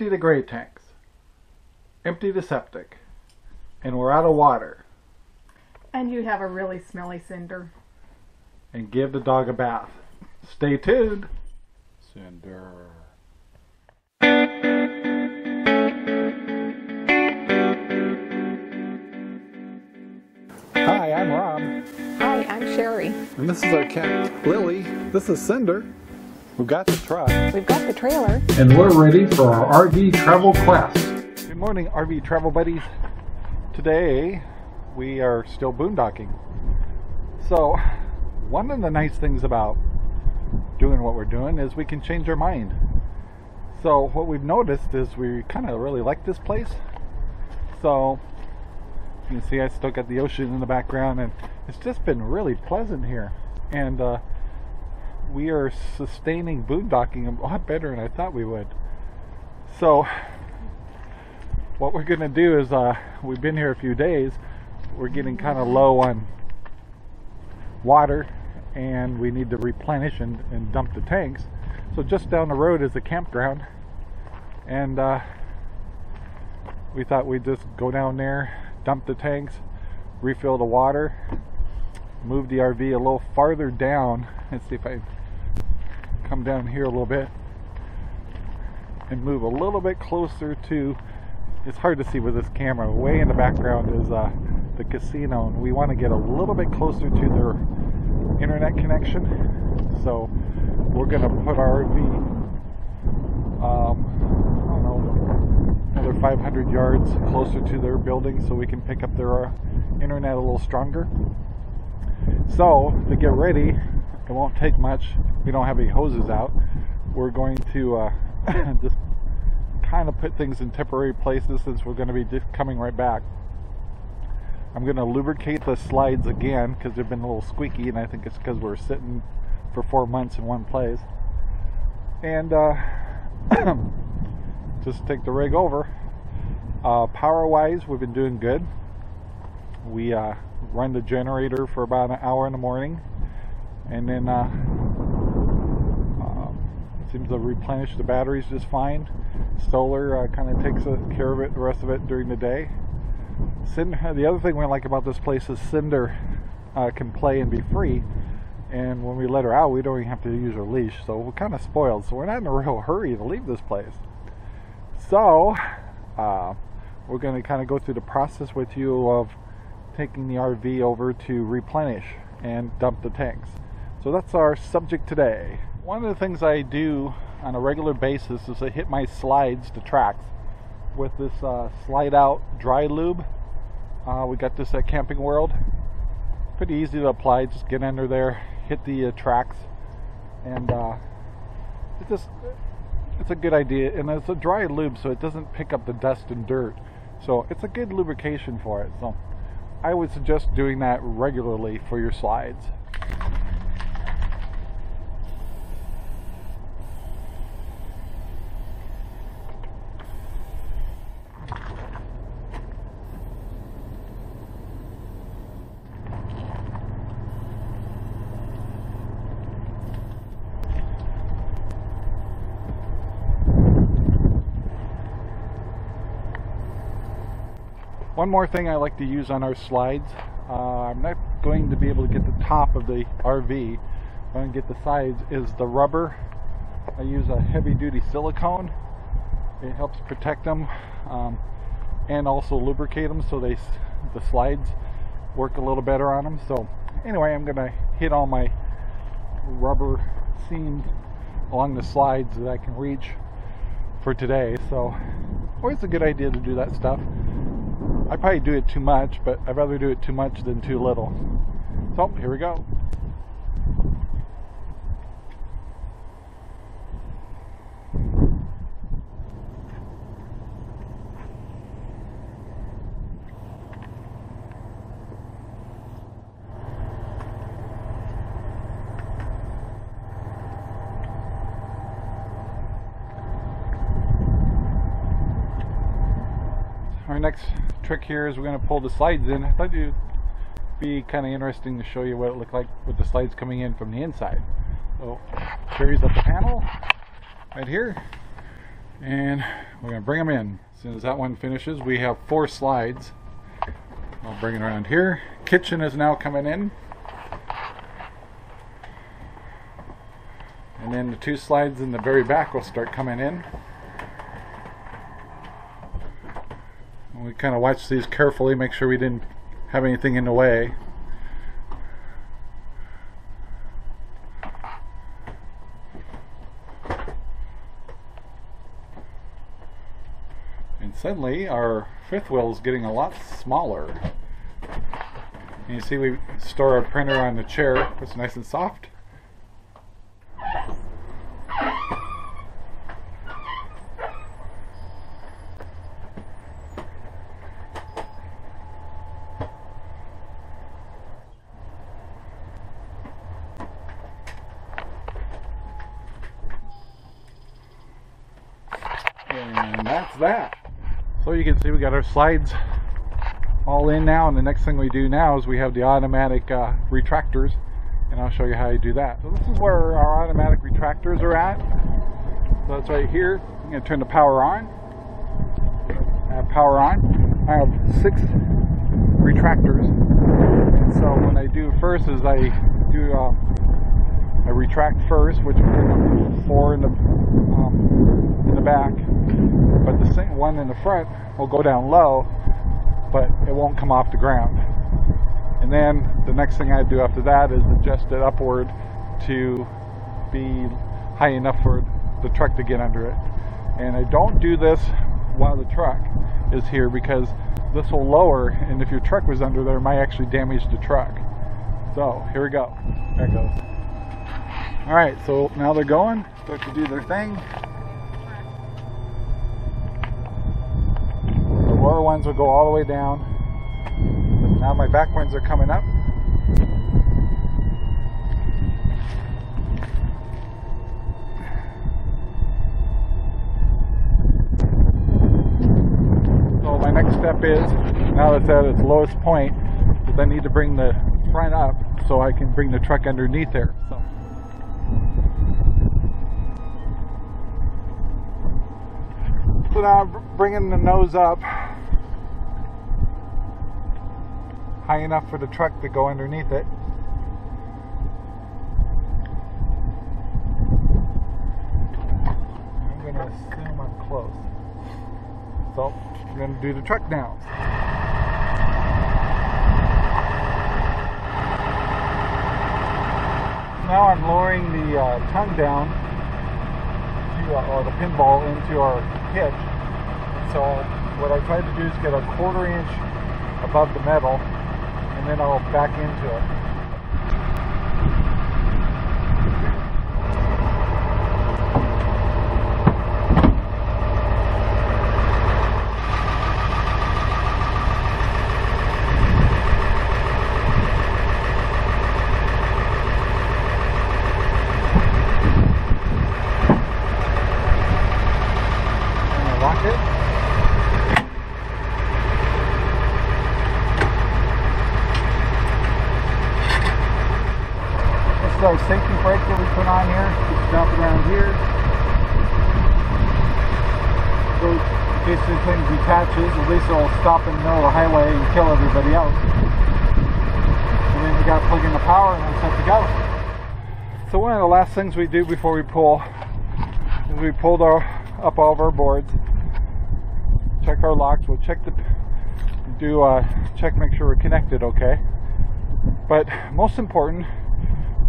empty the gray tanks, empty the septic, and we're out of water, And you have a really smelly cinder. and give the dog a bath. Stay tuned. Cinder. Hi, I'm Rob, Hi, I'm Sherry. and this is our cat Lily. This is Cinder. We've got the truck. We've got the trailer. And we're ready for our RV travel quest. Good morning, RV travel buddies. Today we are still boondocking. So, one of the nice things about doing what we're doing is we can change our mind. So, what we've noticed is we kind of really like this place. So, you can see I still got the ocean in the background, and it's just been really pleasant here. And uh, we are sustaining boondocking a lot better than I thought we would. So, what we're going to do is, uh, we've been here a few days, we're getting kind of low on water, and we need to replenish and, and dump the tanks. So, just down the road is a campground, and uh, we thought we'd just go down there, dump the tanks, refill the water, move the RV a little farther down. Let's see if I come down here a little bit and move a little bit closer to it's hard to see with this camera way in the background is uh, the casino and we want to get a little bit closer to their internet connection so we're going to put our RV um, know another 500 yards closer to their building so we can pick up their uh, internet a little stronger so to get ready it won't take much. We don't have any hoses out. We're going to uh, just kind of put things in temporary places since we're going to be just coming right back. I'm going to lubricate the slides again because they've been a little squeaky, and I think it's because we're sitting for four months in one place. And uh, just take the rig over. Uh, power wise, we've been doing good. We uh, run the generator for about an hour in the morning and then uh, seems to replenish the batteries just fine. Solar uh, kind of takes care of it, the rest of it during the day. Cinder, the other thing we like about this place is Cinder uh, can play and be free, and when we let her out, we don't even have to use her leash, so we're kind of spoiled. So we're not in a real hurry to leave this place. So uh, we're going to kind of go through the process with you of taking the RV over to replenish and dump the tanks. So that's our subject today. One of the things I do on a regular basis is I hit my slides to tracks with this uh, slide out dry lube. Uh, we got this at Camping World. Pretty easy to apply. Just get under there, hit the uh, tracks, and uh, it just it's a good idea. And it's a dry lube, so it doesn't pick up the dust and dirt. So it's a good lubrication for it. So I would suggest doing that regularly for your slides. One more thing I like to use on our slides. Uh, I'm not going to be able to get the top of the RV. I'm going to get the sides. Is the rubber. I use a heavy-duty silicone. It helps protect them um, and also lubricate them so they the slides work a little better on them. So anyway, I'm going to hit all my rubber seams along the slides that I can reach for today. So always a good idea to do that stuff. I probably do it too much, but I'd rather do it too much than too little. So here we go. Our next trick here is we're going to pull the slides in. I thought it'd be kind of interesting to show you what it looked like with the slides coming in from the inside. So, Sherry's at the panel right here. And we're going to bring them in. As soon as that one finishes, we have four slides. I'll bring it around here. Kitchen is now coming in. And then the two slides in the very back will start coming in. And we kind of watch these carefully, make sure we didn't have anything in the way. And suddenly our fifth wheel is getting a lot smaller. And you see we store our printer on the chair. It's nice and soft. And that's that. So you can see we got our slides all in now and the next thing we do now is we have the automatic uh, retractors and I'll show you how you do that. So this is where our automatic retractors are at. So that's right here. I'm going to turn the power on. Power on. I have six retractors. And so what I do first is I do uh, I retract first, which will four in the um, in the back, but the same one in the front will go down low, but it won't come off the ground. And then the next thing I do after that is adjust it upward to be high enough for the truck to get under it. And I don't do this while the truck is here because this will lower, and if your truck was under there, it might actually damage the truck. So here we go. There it goes. All right, so now they're going, start to do their thing. The lower ones will go all the way down. Now my back ones are coming up. So my next step is, now that it's at its lowest point, is I need to bring the front up so I can bring the truck underneath there. So. I'm bringing the nose up high enough for the truck to go underneath it. I'm going to assume I'm close. So I'm going to do the truck now. Now I'm lowering the uh, tongue down to, uh, or the pin box into our hitch. And so what I tried to do is get a quarter inch above the metal and then I'll back into it. And I lock it. This is our safety brake that we put on here. It's dump around here. So in case anything least it'll stop in the middle of the highway and kill everybody else. And then we got to plug in the power and we're set to go. So one of the last things we do before we pull is we pull our, up all of our boards, check our locks, we'll check the do uh, check make sure we're connected okay. But most important,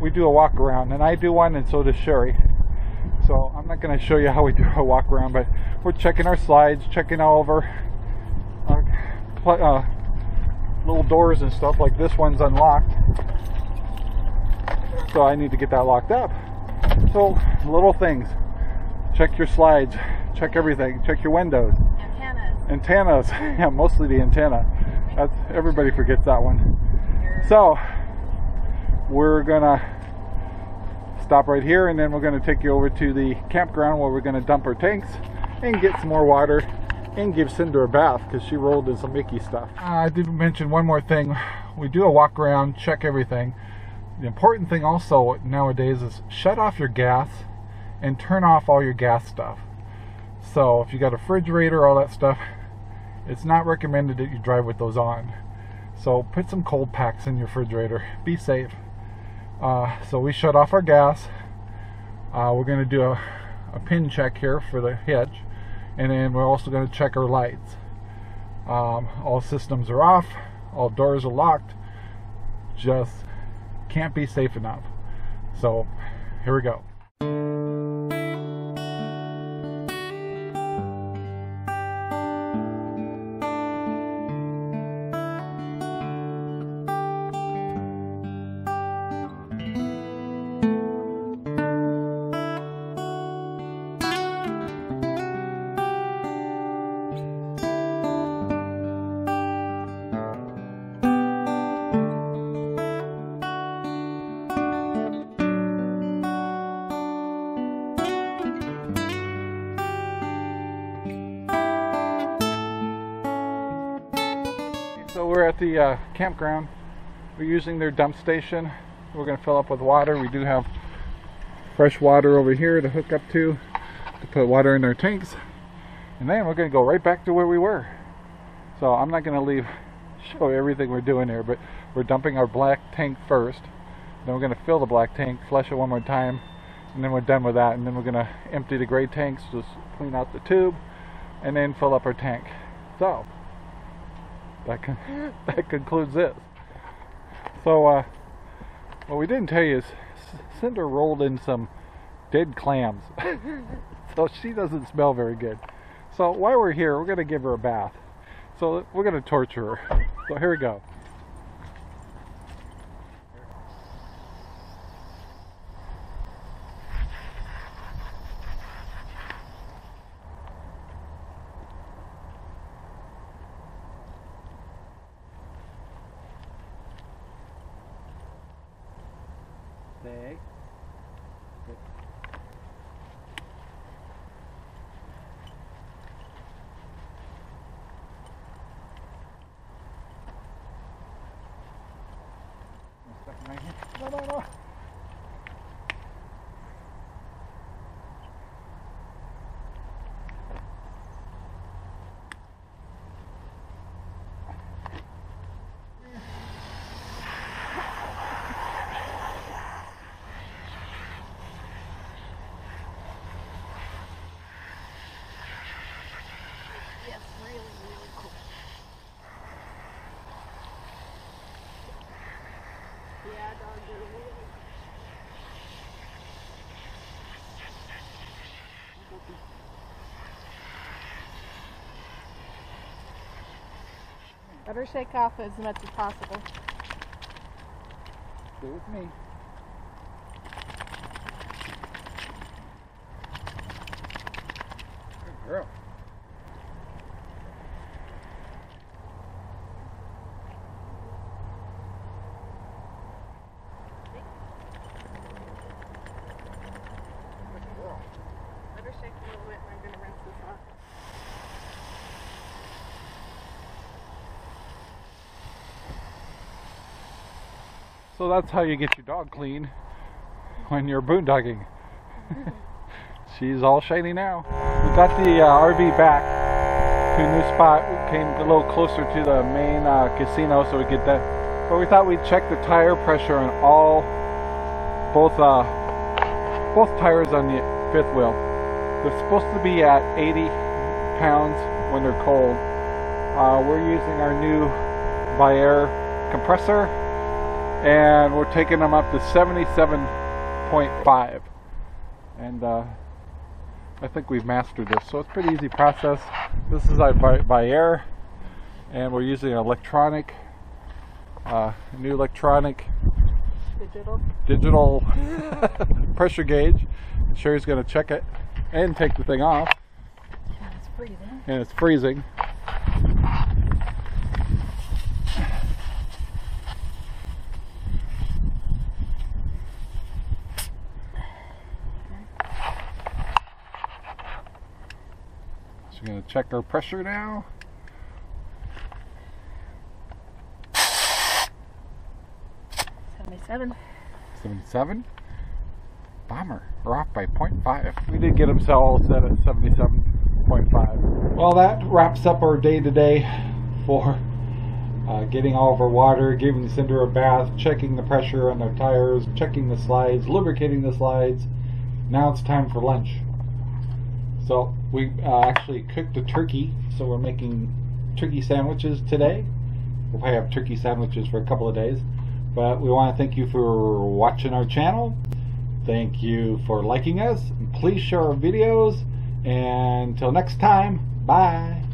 we do a walk around, and I do one, and so does Sherry. So I'm not going to show you how we do a walk around, but we're checking our slides, checking all over our uh, little doors and stuff. Like this one's unlocked, so I need to get that locked up. So little things. Check your slides. Check everything. Check your windows. Antennas. Antennas. yeah, mostly the antenna. That's everybody forgets that one. So we're gonna stop right here and then we're gonna take you over to the campground where we're gonna dump our tanks and get some more water and give Cinder a bath because she rolled in some icky stuff. Uh, I did mention one more thing. We do a walk around, check everything. The important thing also nowadays is shut off your gas and turn off all your gas stuff. So if you got a refrigerator, all that stuff, it's not recommended that you drive with those on. So put some cold packs in your refrigerator. Be safe. Uh, so we shut off our gas. Uh, we're going to do a, a pin check here for the hitch. And then we're also going to check our lights. Um, all systems are off. All doors are locked. Just can't be safe enough. So here we go. We're at the uh, campground. We're using their dump station. We're going to fill up with water. We do have fresh water over here to hook up to, to put water in our tanks. And then we're going to go right back to where we were. So I'm not going to leave, show everything we're doing here, but we're dumping our black tank first. Then we're going to fill the black tank, flush it one more time, and then we're done with that. And then we're going to empty the gray tanks, just clean out the tube, and then fill up our tank. So, that con that concludes this. So, uh, what we didn't tell you is Cinder rolled in some dead clams, so she doesn't smell very good. So while we're here, we're gonna give her a bath. So we're gonna torture her. So here we go. Good. Right. No, no, no. Dog, Better shake off as much as possible. Stay with me. Good girl. Good girl. Better shake a little bit. I'm gonna rinse this off. So that's how you get your dog clean when you're boondogging. She's all shiny now. We got the uh, RV back to a new spot. We came a little closer to the main uh, casino so we get that. But we thought we'd check the tire pressure on all, both uh, both tires on the fifth wheel. They're supposed to be at 80 pounds when they're cold. Uh, we're using our new Viair compressor and we're taking them up to 77.5 and uh, I think we've mastered this so it's a pretty easy process. This is by, by air and we're using an electronic uh, new electronic Digital. digital pressure gauge. Sherry's going to check it and take the thing off. Yeah, It's and it's freezing check our pressure now. Seventy-seven. 77. Bomber. We're off by 0.5. We did get them all set at 77.5. Well, that wraps up our day today for uh, getting all of our water, giving the Cinder a bath, checking the pressure on the tires, checking the slides, lubricating the slides. Now it's time for lunch. So we uh, actually cooked a turkey, so we're making turkey sandwiches today. We'll probably have turkey sandwiches for a couple of days. But we want to thank you for watching our channel. Thank you for liking us. Please share our videos. And until next time, bye.